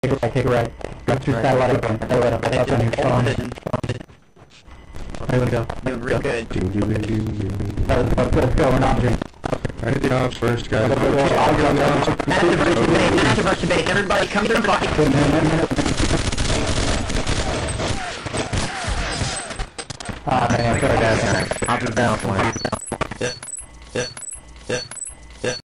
Take a right, take a right. Go through right. satellite up, satellite up, up on your phone. There we go. Doing real good. Let's go, let's go, we're not doing. I hit the ops first, guys. I'll get on the odds. Massive versus base, massive versus base. Everybody come to the fight. Ah, man, sorry guys. Off the balance line. Yep. Yep. Yep.